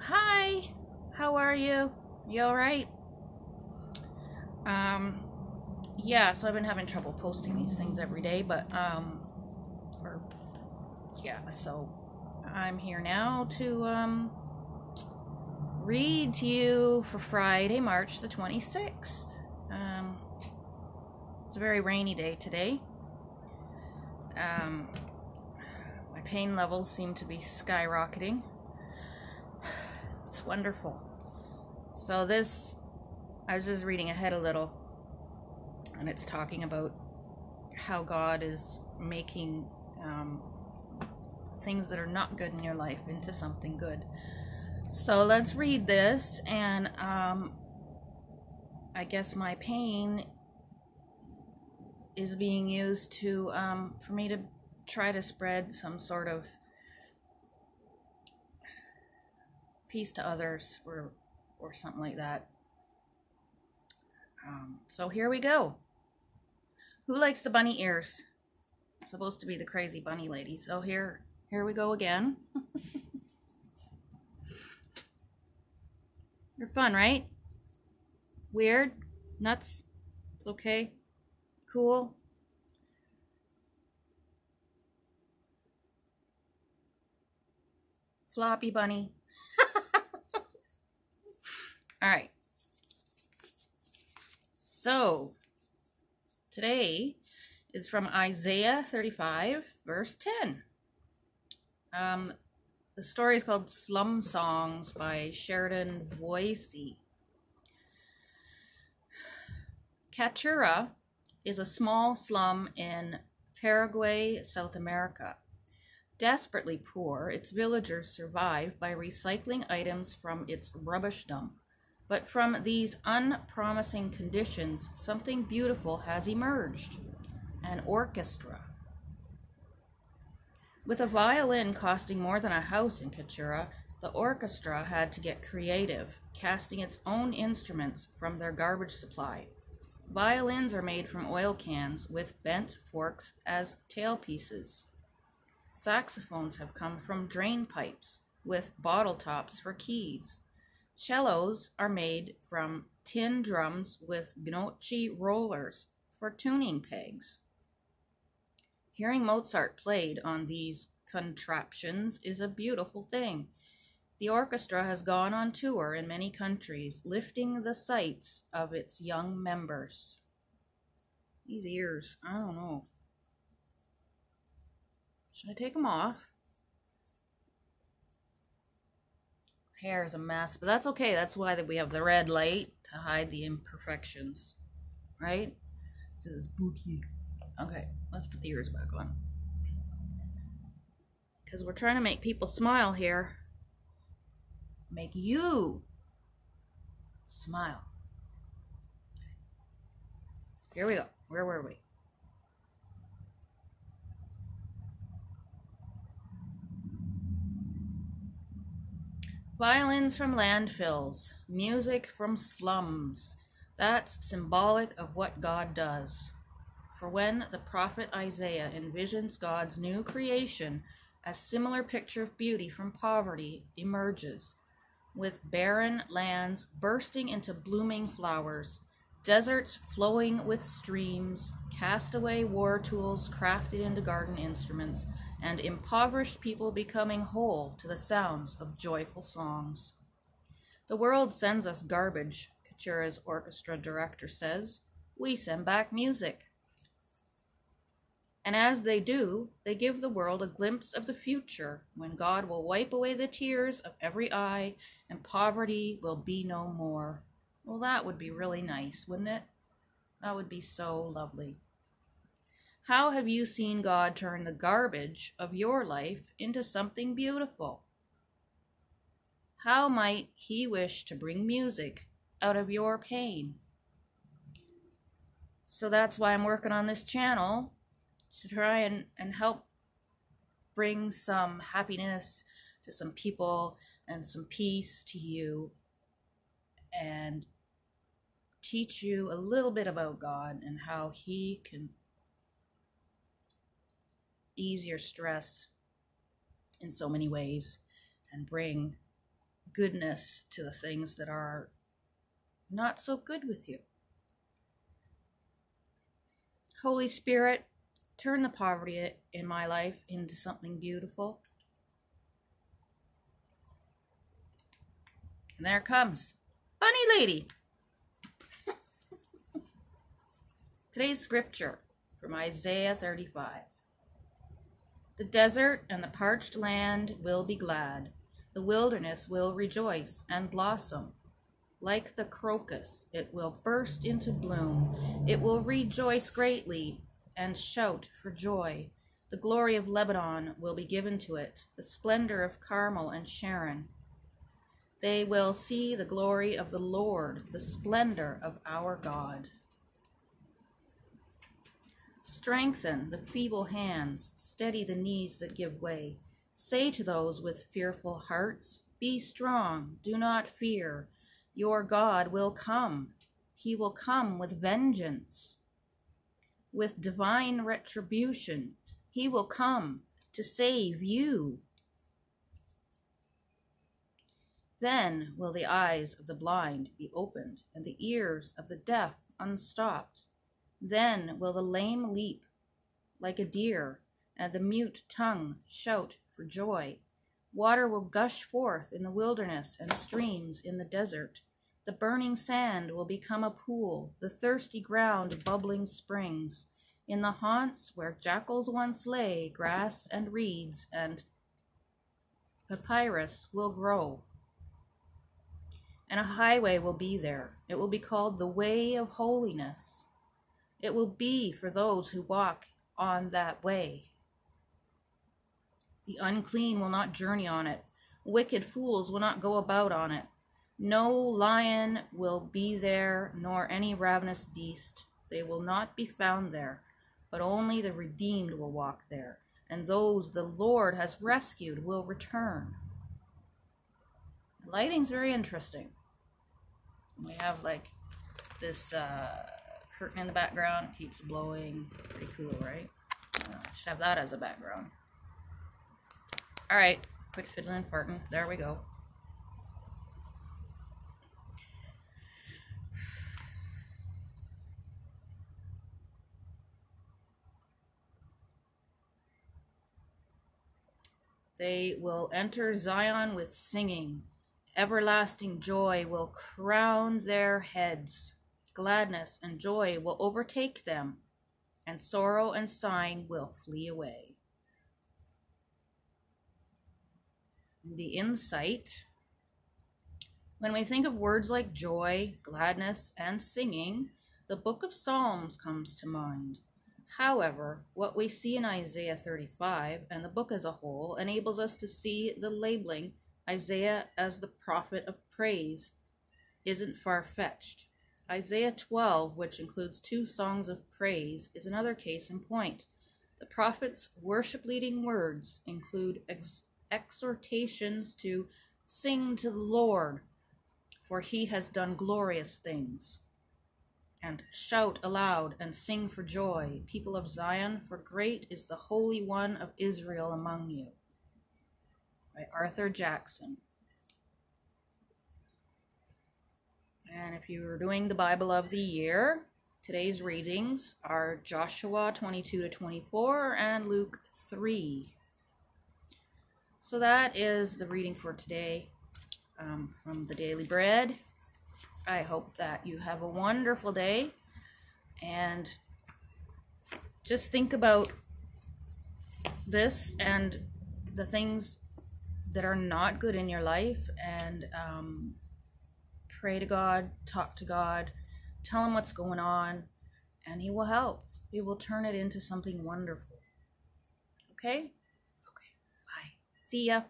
hi. How are you? You all right? Um, yeah. So I've been having trouble posting these things every day, but um, or yeah. So I'm here now to um read to you for Friday, March the 26th. Um, it's a very rainy day today. Um, my pain levels seem to be skyrocketing. Wonderful. So, this, I was just reading ahead a little, and it's talking about how God is making um, things that are not good in your life into something good. So, let's read this, and um, I guess my pain is being used to um, for me to try to spread some sort of peace to others or or something like that. Um, so here we go. Who likes the bunny ears? Supposed to be the crazy bunny lady. So here here we go again. You're fun, right? Weird? Nuts? It's okay. Cool. Floppy bunny. All right. So, today is from Isaiah 35, verse 10. Um, the story is called Slum Songs by Sheridan Voysey. Cateura is a small slum in Paraguay, South America. Desperately poor, its villagers survive by recycling items from its rubbish dump. But from these unpromising conditions, something beautiful has emerged an orchestra. With a violin costing more than a house in Cateura, the orchestra had to get creative, casting its own instruments from their garbage supply. Violins are made from oil cans with bent forks as tailpieces. Saxophones have come from drain pipes with bottle tops for keys. Cellos are made from tin drums with gnocchi rollers for tuning pegs. Hearing Mozart played on these contraptions is a beautiful thing. The orchestra has gone on tour in many countries, lifting the sights of its young members. These ears, I don't know. Should I take them off? Hair is a mess, but that's okay. That's why that we have the red light to hide the imperfections, right? So it's spooky. Okay, let's put the ears back on. Because we're trying to make people smile here. Make you smile. Here we go. Where were we? Violins from landfills, music from slums. That's symbolic of what God does. For when the prophet Isaiah envisions God's new creation, a similar picture of beauty from poverty emerges, with barren lands bursting into blooming flowers, deserts flowing with streams, castaway war tools crafted into garden instruments, and impoverished people becoming whole to the sounds of joyful songs. The world sends us garbage, Cateura's orchestra director says. We send back music. And as they do, they give the world a glimpse of the future when God will wipe away the tears of every eye and poverty will be no more. Well, that would be really nice, wouldn't it? That would be so lovely. How have you seen God turn the garbage of your life into something beautiful? How might He wish to bring music out of your pain? So that's why I'm working on this channel to try and, and help bring some happiness to some people and some peace to you and teach you a little bit about God and how He can ease your stress in so many ways and bring goodness to the things that are not so good with you. Holy Spirit, turn the poverty in my life into something beautiful. And there comes Bunny Lady. Today's scripture from Isaiah 35. The desert and the parched land will be glad. The wilderness will rejoice and blossom. Like the crocus, it will burst into bloom. It will rejoice greatly and shout for joy. The glory of Lebanon will be given to it, the splendor of Carmel and Sharon. They will see the glory of the Lord, the splendor of our God. Strengthen the feeble hands, steady the knees that give way. Say to those with fearful hearts, Be strong, do not fear. Your God will come. He will come with vengeance, with divine retribution. He will come to save you. Then will the eyes of the blind be opened, and the ears of the deaf unstopped. Then will the lame leap like a deer, and the mute tongue shout for joy. Water will gush forth in the wilderness and streams in the desert. The burning sand will become a pool, the thirsty ground bubbling springs. In the haunts where jackals once lay, grass and reeds and papyrus will grow. And a highway will be there. It will be called the Way of Holiness. It will be for those who walk on that way. The unclean will not journey on it. Wicked fools will not go about on it. No lion will be there, nor any ravenous beast. They will not be found there, but only the redeemed will walk there, and those the Lord has rescued will return. Lighting's very interesting. We have like this uh, curtain in the background, it keeps blowing. Pretty cool, right? Uh, should have that as a background. Alright, quit fiddling and farting. There we go. They will enter Zion with singing. Everlasting joy will crown their heads. Gladness and joy will overtake them, and sorrow and sighing will flee away. The insight when we think of words like joy, gladness, and singing, the book of Psalms comes to mind. However, what we see in Isaiah 35 and the book as a whole enables us to see the labeling Isaiah as the prophet of praise isn't far fetched. Isaiah 12, which includes two songs of praise, is another case in point. The prophet's worship leading words include ex- exhortations to sing to the Lord, for he has done glorious things and shout aloud and sing for joy, people of Zion, for great is the Holy One of Israel among you. By Arthur Jackson. And if you are doing the Bible of the year, today's readings are Joshua 22 to 24 and Luke 3. So that is the reading for today um, from the Daily Bread. I hope that you have a wonderful day and just think about this and the things that are not good in your life and um, pray to God, talk to God, tell Him what's going on, and He will help. He will turn it into something wonderful. Okay? Okay. Bye. See ya.